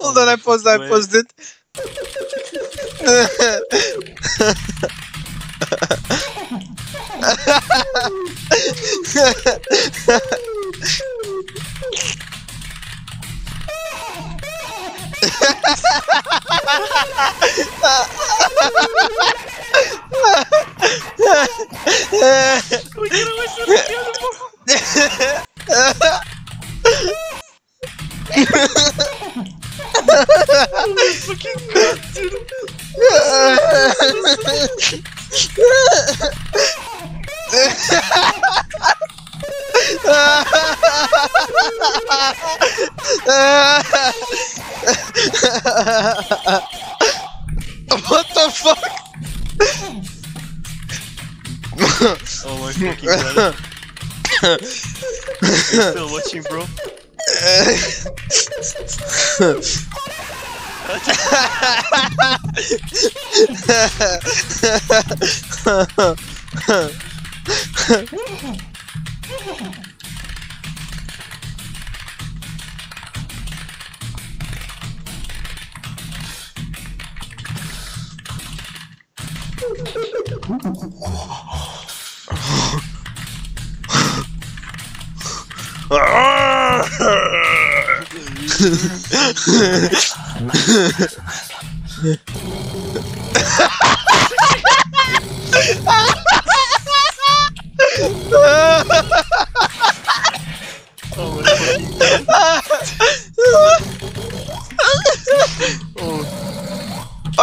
Hold on, I paused, I paused it. Fucking dude. what the fuck? Oh my fucking god. Still watching, bro? Oh my fucking Oh, Are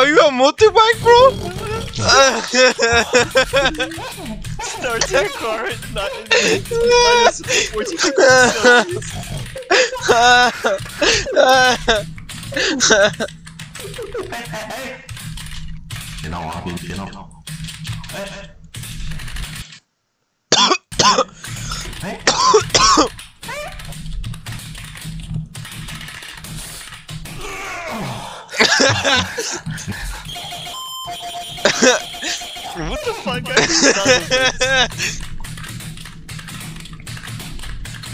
you a motorbike, bro? Star Trek car, not. Minus 40 what the fuck?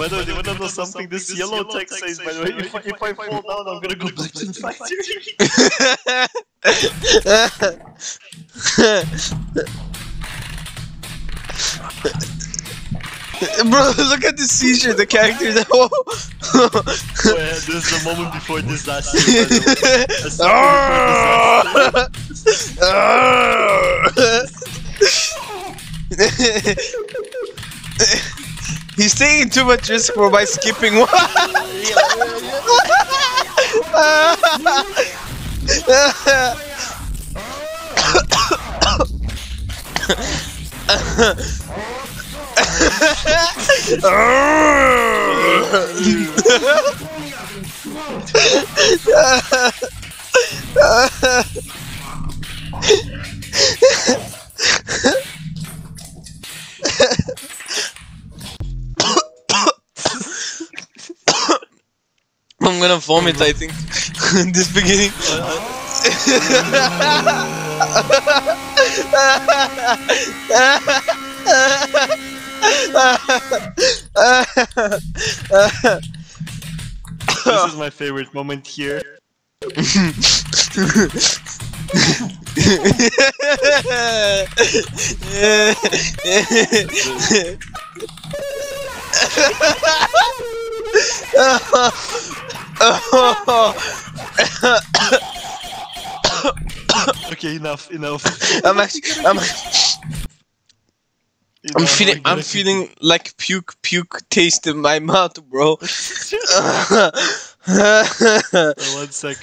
By the way, do you wanna know something? This yellow text says, by the way, if I, if I fall down, I'm gonna go back to the factory. Bro, look at the seizure, the characters. Oh. Oh, yeah, this is the moment before disaster, by the way. He's taking too much risk bro by skipping one. I'm gonna vomit, I think. In this beginning. This is my favorite moment here. Okay, enough, enough. I'm actually, I'm, I'm feeling, I'm feeling like puke, puke taste in my mouth, bro. One sec.